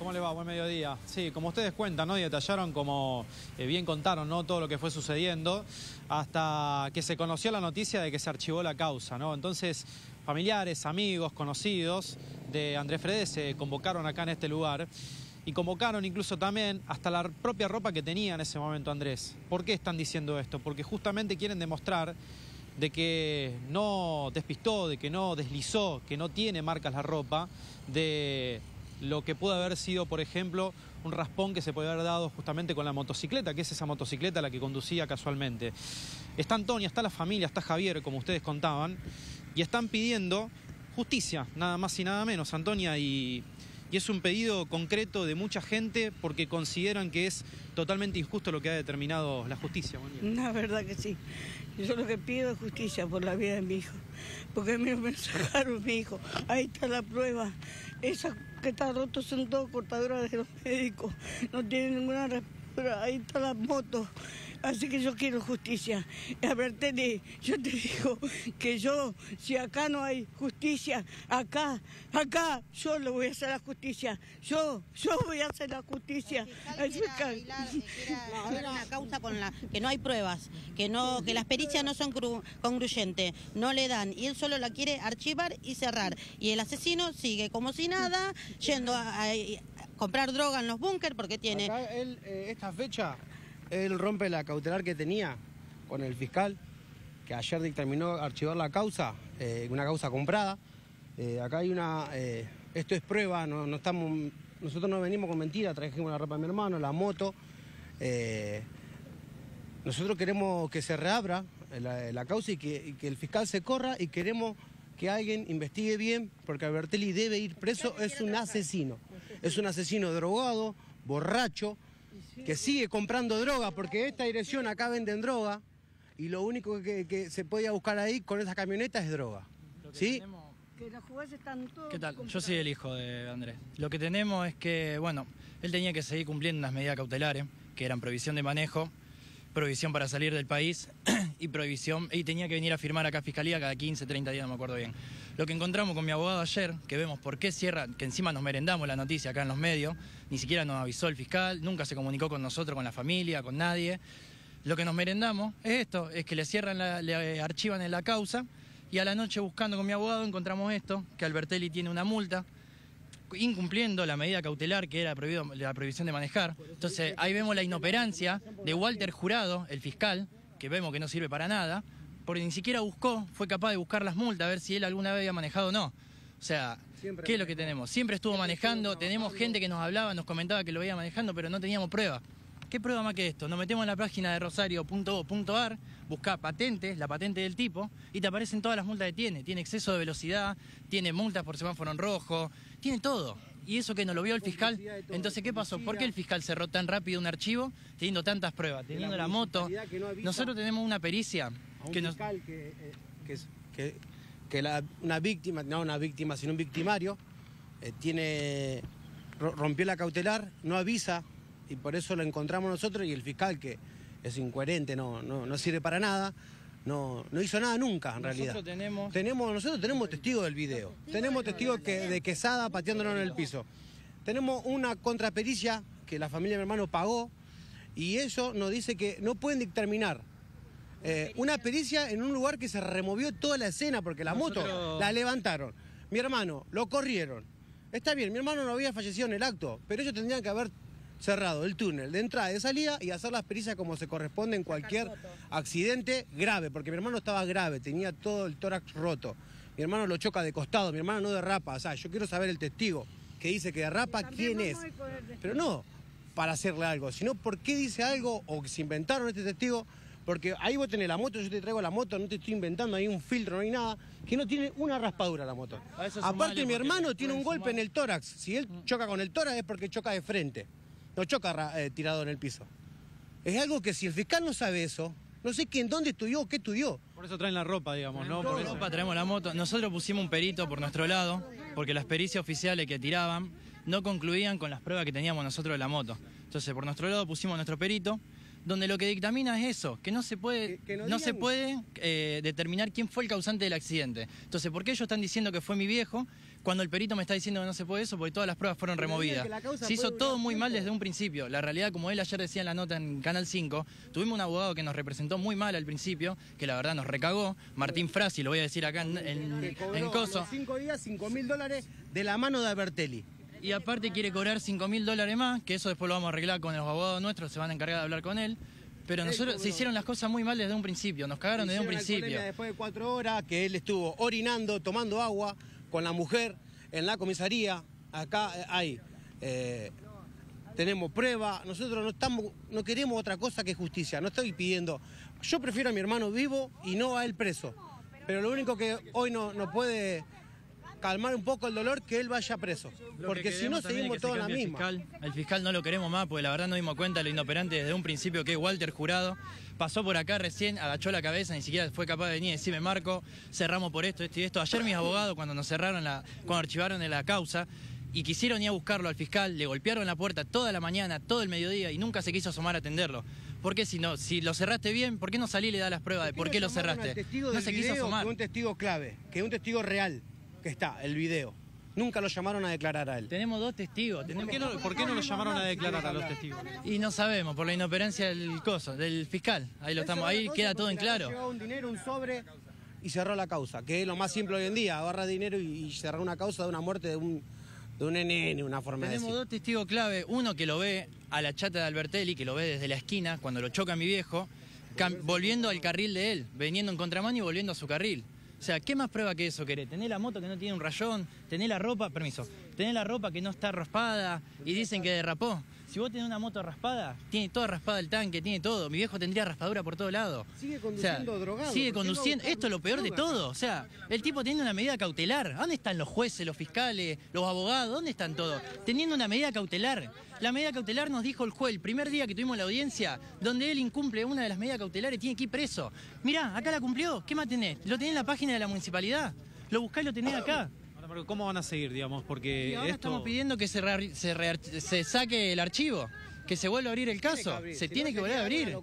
¿Cómo le va? Buen mediodía. Sí, como ustedes cuentan, ¿no? Y detallaron como eh, bien contaron, ¿no? Todo lo que fue sucediendo hasta que se conoció la noticia de que se archivó la causa, ¿no? Entonces, familiares, amigos, conocidos de Andrés Fredes se convocaron acá en este lugar y convocaron incluso también hasta la propia ropa que tenía en ese momento Andrés. ¿Por qué están diciendo esto? Porque justamente quieren demostrar de que no despistó, de que no deslizó, que no tiene marcas la ropa, de lo que pudo haber sido, por ejemplo, un raspón que se puede haber dado justamente con la motocicleta, que es esa motocicleta la que conducía casualmente. Está Antonia, está la familia, está Javier, como ustedes contaban, y están pidiendo justicia, nada más y nada menos, Antonia, y, y es un pedido concreto de mucha gente porque consideran que es totalmente injusto lo que ha determinado la justicia. La verdad que sí. Yo lo que pido es justicia por la vida de mi hijo, porque me, me sacaron mi hijo. Ahí está la prueba. Esa que está roto son dos cortaduras de los médicos. No tiene ninguna respuesta. Ahí está la moto. Así que yo quiero justicia. A ver, Tele, yo te digo que yo, si acá no hay justicia, acá, acá, yo le voy a hacer la justicia. Yo, yo voy a hacer la justicia. El fiscal una causa con la que no hay pruebas, que no, que las pericias no son congruentes, no le dan y él solo la quiere archivar y cerrar. Y el asesino sigue como si nada, yendo a, comprar droga en los búnker porque tiene. Acá él, eh, esta fecha él rompe la cautelar que tenía con el fiscal, que ayer dictaminó archivar la causa, eh, una causa comprada. Eh, acá hay una, eh, esto es prueba, no, estamos, nosotros no venimos con mentira, trajimos la ropa de mi hermano, la moto. nosotros queremos que se reabra la, causa y que, el fiscal se corra y queremos que alguien investigue bien, porque Albertelli debe ir preso, es un asesino. Es un asesino drogado, borracho, que sigue comprando droga, porque esta dirección acá venden droga y lo único que, se puede buscar ahí con esa camioneta es droga. ¿Sí? ¿Qué tal? Yo soy el hijo de Andrés. Lo que tenemos es que, bueno, él tenía que seguir cumpliendo unas medidas cautelares, que eran prohibición de manejo, prohibición para salir del país y prohibición, y tenía que venir a firmar acá a Fiscalía cada 15, 30 días, no me acuerdo bien. Lo que encontramos con mi abogado ayer, que vemos por qué cierra, que encima nos merendamos la noticia acá en los medios, ni siquiera nos avisó el fiscal, nunca se comunicó con nosotros, con la familia, con nadie. Lo que nos merendamos es esto, es que le cierran, le archivan en la causa y a la noche buscando con mi abogado encontramos esto, que Albertelli tiene una multa, incumpliendo la medida cautelar que era prohibido, la prohibición de manejar. Entonces ahí vemos la inoperancia de Walter Jurado, el fiscal, que vemos que no sirve para nada, porque ni siquiera buscó, fue capaz de buscar las multas, a ver si él alguna vez había manejado o no. O sea, ¿qué es lo que tenemos? Siempre estuvo manejando, tenemos gente que nos hablaba, nos comentaba que lo veía manejando, pero no teníamos prueba. ¿Qué prueba más que esto? Nos metemos en la página de rosario.ar, busca patentes, la patente del tipo, y te aparecen todas las multas que tiene. Tiene exceso de velocidad, tiene multas por semáforo en rojo, tiene todo. Y eso que no lo vio el fiscal. Entonces, ¿qué pasó? ¿Por qué el fiscal cerró tan rápido un archivo teniendo tantas pruebas, teniendo la, moto? Nosotros tenemos una pericia que fiscal que, eh, que, una víctima, no una víctima, sino un victimario, eh, tiene rompió la cautelar, no avisa y por eso lo encontramos nosotros y el fiscal que es incoherente, no, no, sirve para nada. No, no hizo nada nunca, en realidad. Tenemos... tenemos... Nosotros tenemos testigos del video. Tenemos testigos que, de Quesada pateándonos en el piso. Tenemos una contrapericia que la familia de mi hermano pagó y eso nos dice que no pueden dictaminar eh, una pericia en un lugar que se removió toda la escena porque la moto la levantaron. Mi hermano lo corrieron. Está bien, mi hermano no había fallecido en el acto, pero ellos tendrían que haber cerrado el túnel de entrada y de salida y hacer las pericias como se corresponde en cualquier accidente grave, porque mi hermano estaba grave, tenía todo el tórax roto. Mi hermano lo choca de costado, mi hermano no derrapa. O sea, yo quiero saber el testigo que dice que derrapa, quién es. Pero no para hacerle algo, sino por qué dice algo o que se inventaron este testigo. Porque ahí vos tenés la moto, yo te traigo la moto, no te estoy inventando ahí un filtro, no hay nada, que no tiene una raspadura la moto. Aparte mi hermano tiene un golpe en el tórax. Si él choca con el tórax es porque choca de frente no choca eh, tirado en el piso. Es algo que si el fiscal no sabe eso, no sé quién, dónde estudió, qué estudió. Por eso traen la ropa, digamos, ¿no? Por la ropa, traemos la moto. Nosotros pusimos un perito por nuestro lado, porque las pericias oficiales que tiraban no concluían con las pruebas que teníamos nosotros de la moto. Entonces, por nuestro lado pusimos nuestro perito, donde lo que dictamina es eso, que no se puede, no, se puede eh, determinar quién fue el causante del accidente. Entonces, ¿por qué ellos están diciendo que fue mi viejo? cuando el perito me está diciendo que no se puede eso porque todas las pruebas fueron removidas. Se hizo todo muy mal desde un principio. La realidad, como él ayer decía en la nota en Canal 5, tuvimos un abogado que nos representó muy mal al principio, que la verdad nos recagó, Martín Frasi, lo voy a decir acá en, en, Coso. cinco días, cinco mil dólares de la mano de Albertelli. Y aparte quiere cobrar cinco mil dólares más, que eso después lo vamos a arreglar con los abogados nuestros, se van a encargar de hablar con él. Pero nosotros se hicieron las cosas muy mal desde un principio, nos cagaron desde un principio. Después de cuatro horas que él estuvo orinando, tomando agua con la mujer en la comisaría, acá hay, eh, tenemos prueba, nosotros no, estamos, no queremos otra cosa que justicia, no estoy pidiendo, yo prefiero a mi hermano vivo y no a él preso, pero lo único que hoy no, no puede calmar un poco el dolor que él vaya preso. porque si no seguimos todos la misma. El fiscal, fiscal no lo queremos más porque la verdad no dimos cuenta de lo inoperante desde un principio que es Walter Jurado. Pasó por acá recién, agachó la cabeza, ni siquiera fue capaz de venir y decirme Marco, cerramos por esto, esto y esto. Ayer mis abogados cuando nos cerraron la, cuando archivaron la causa, y quisieron ir a buscarlo al fiscal, le golpearon la puerta toda la mañana, todo el mediodía y nunca se quiso asomar a atenderlo. ¿Por qué si no, si lo cerraste bien, por qué no salí y le da las pruebas de por qué lo cerraste? no se quiso asomar. Que un testigo clave, que es un testigo real que está, el video. Nunca lo llamaron a declarar a él. Tenemos dos testigos. ¿Por, qué no, ¿Por qué no lo llamaron a declarar a los testigos? Y no sabemos, por la inoperancia del coso, del fiscal. Ahí lo estamos, ahí queda todo en claro. un dinero, un sobre y cerró la causa, que es lo más simple hoy en día, agarra dinero y, cerrar una causa de una muerte de un, de un nene, una forma Tenemos de dos testigos clave, uno que lo ve a la chata de Albertelli, que lo ve desde la esquina, cuando lo choca mi viejo, volviendo al carril de él, veniendo en contramano y volviendo a su carril. O sea, ¿qué más prueba que eso querés? Tenés la moto que no tiene un rayón, tenés la ropa, permiso, tenés la ropa que no está raspada y dicen que derrapó. Si vos tenés una moto raspada, tiene toda raspada el tanque, tiene todo. Mi viejo tendría raspadura por todo lado. Sigue conduciendo drogado. Sigue conduciendo. Esto es lo peor de todo. O sea, el tipo tiene una medida cautelar. ¿Dónde están los jueces, los fiscales, los abogados? ¿Dónde están todos? Teniendo una medida cautelar. La medida cautelar nos dijo el juez el primer día que tuvimos la audiencia, donde él incumple una de las medidas cautelares, tiene que ir preso. Mirá, acá la cumplió. ¿Qué más tenés? Lo tenés en la página de la municipalidad. Lo buscás y lo tenés acá. ¿Cómo van a seguir, digamos? Porque ahora estamos pidiendo que se, se saque el archivo que se vuelva a abrir el caso. se tiene que volver a abrir.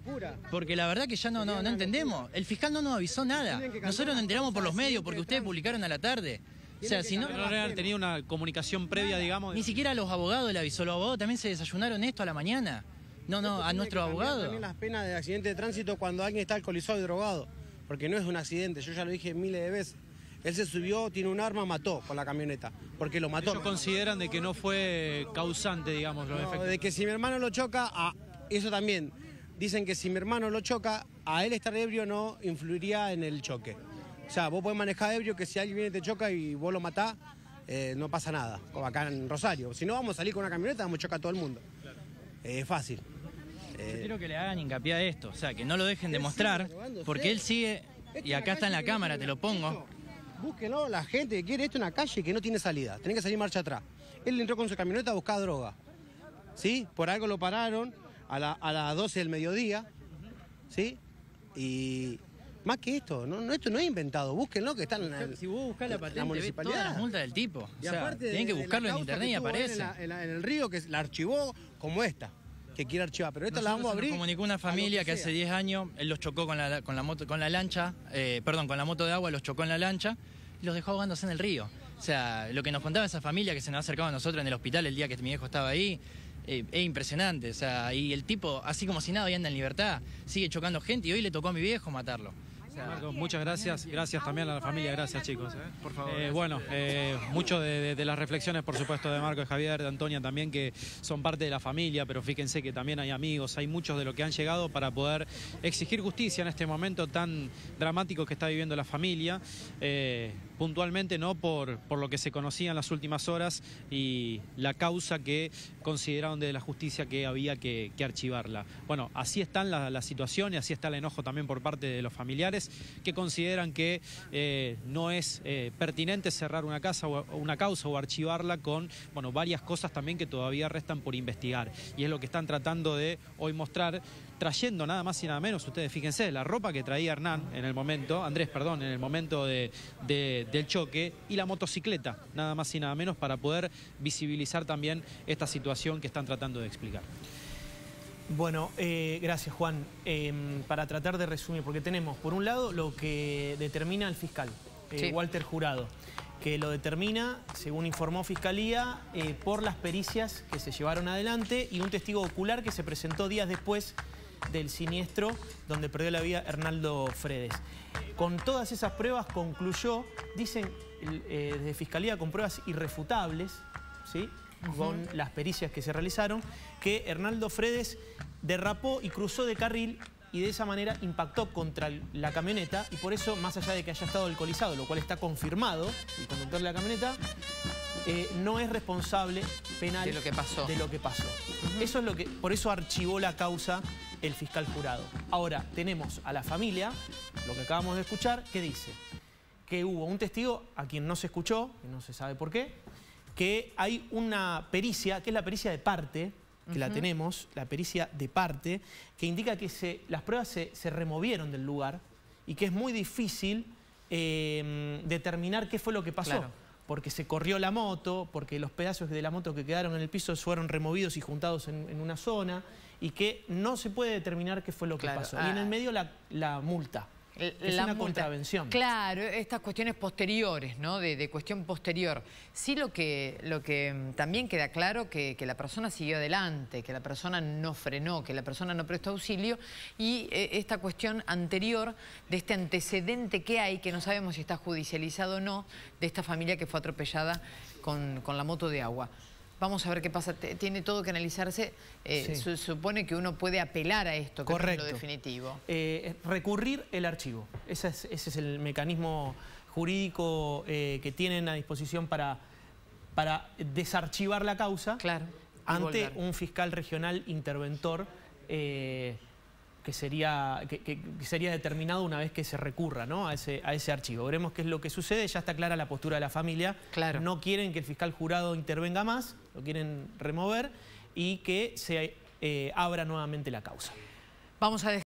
Porque la verdad que ya no, no, no entendemos. El fiscal no nos avisó nada. Nosotros nos enteramos por los medios porque ustedes publicaron a la tarde. O sea, si no... No habían tenido una comunicación previa, digamos... Ni siquiera a los abogados le avisó. Los abogados también se desayunaron esto a la mañana. No, no, a nuestro abogado. También las penas de accidente de tránsito cuando alguien está alcoholizado y drogado. Porque no es un accidente, yo ya lo dije miles de veces. Él se subió, tiene un arma, mató con la camioneta, porque lo mató. Ellos consideran de que no fue causante, digamos, los efectos. De que si mi hermano lo choca, a, eso también. Dicen que si mi hermano lo choca, a él estar ebrio no influiría en el choque. O sea, vos podés manejar ebrio que si alguien viene y te choca y vos lo matás, eh, no pasa nada, como acá en Rosario. Si no, vamos a salir con una camioneta, vamos a chocar a todo el mundo. Es fácil. Yo quiero que le hagan hincapié a esto, o sea, que no lo dejen de mostrar, porque él sigue, y acá está en la cámara, te lo pongo. Búsquenlo, la gente que quiere esto en una calle que no tiene salida. Tiene que salir marcha atrás. Él entró con su camioneta a buscar droga. ¿Sí? Por algo lo pararon a, las 12 del mediodía. ¿Sí? Y más que esto, no, esto no es inventado, búsquenlo que están en la, Si vos buscás la patente, la municipalidad. todas las multas del tipo. O sea, tienen que buscarlo en internet y aparece. En, el río que la archivó como esta que quiere archivar, pero esta la vamos a abrir. Nos comunicó una familia que, hace 10 años él los chocó con la, con la moto, con la lancha, eh, perdón, con la moto de agua, los chocó en la lancha y los dejó ahogándose en el río. O sea, lo que nos contaba esa familia que se nos acercaba a nosotros en el hospital el día que mi viejo estaba ahí, eh, es impresionante. O sea, y el tipo, así como si nada, hoy anda en libertad, sigue chocando gente y hoy le tocó a mi viejo matarlo. Marcos, muchas gracias. Gracias también a la familia. Gracias, chicos. ¿eh? Por favor. Eh, bueno, eh, mucho de, las reflexiones, por supuesto, de Marco, de Javier, de Antonia también, que son parte de la familia, pero fíjense que también hay amigos, hay muchos de los que han llegado para poder exigir justicia en este momento tan dramático que está viviendo la familia puntualmente no por, por lo que se conocía en las últimas horas y la causa que consideraron de la justicia que había que, archivarla. Bueno, así está la, la, situación y así está el enojo también por parte de los familiares que consideran que eh, no es eh, pertinente cerrar una, casa o, una causa o archivarla con bueno, varias cosas también que todavía restan por investigar. Y es lo que están tratando de hoy mostrar trayendo nada más y nada menos, ustedes fíjense, la ropa que traía Hernán en el momento, Andrés, perdón, en el momento de, del choque y la motocicleta, nada más y nada menos, para poder visibilizar también esta situación que están tratando de explicar. Bueno, eh, gracias Juan. Em, para tratar de resumir, porque tenemos por un lado lo que determina el fiscal, eh, Walter Jurado, que lo determina, según informó Fiscalía, eh, por las pericias que se llevaron adelante y un testigo ocular que se presentó días después del siniestro donde perdió la vida Hernaldo Fredes. Con todas esas pruebas concluyó, dicen eh, desde Fiscalía con pruebas irrefutables, ¿sí? con las pericias que se realizaron, que Hernaldo Fredes derrapó y cruzó de carril y de esa manera impactó contra la camioneta y por eso, más allá de que haya estado alcoholizado, lo cual está confirmado, el conductor de la camioneta, eh, no es responsable penal de lo que pasó. De lo que pasó. Eso es lo que, por eso archivó la causa el fiscal jurado. Ahora, tenemos a la familia, lo que acabamos de escuchar, que dice que hubo un testigo a quien no se escuchó, que no se sabe por qué, que hay una pericia, que es la pericia de parte, que la tenemos, la pericia de parte, que indica que se, las pruebas se, removieron del lugar y que es muy difícil em, determinar qué fue lo que pasó. Porque se corrió la moto, porque los pedazos de la moto que quedaron en el piso fueron removidos y juntados en, una zona y que no se puede determinar qué fue lo que pasó. Y en el ah. medio la multa es la una contravención. Claro, estas cuestiones posteriores, ¿no? De, cuestión posterior. Sí lo que, lo que mm, también queda claro que, que la persona siguió adelante, que la persona no frenó, que la persona no prestó auxilio y eh, esta cuestión anterior de este antecedente que hay, que no sabemos si está judicializado o no, de esta familia que fue atropellada con, con la moto de agua. Vamos a ver qué pasa. Tiene todo que analizarse. Eh, se supone que uno puede apelar a esto, que es lo definitivo. Eh, recurrir el archivo. Ese es, el mecanismo jurídico eh, que tienen a disposición para, para desarchivar la causa claro, ante un fiscal regional interventor que sería, que, sería determinado una vez que se recurra a, ese, a ese archivo. Veremos qué es lo que sucede, ya está clara la postura de la familia. Claro. No quieren que el fiscal jurado intervenga más, lo quieren remover y que se eh, abra nuevamente la causa. Vamos a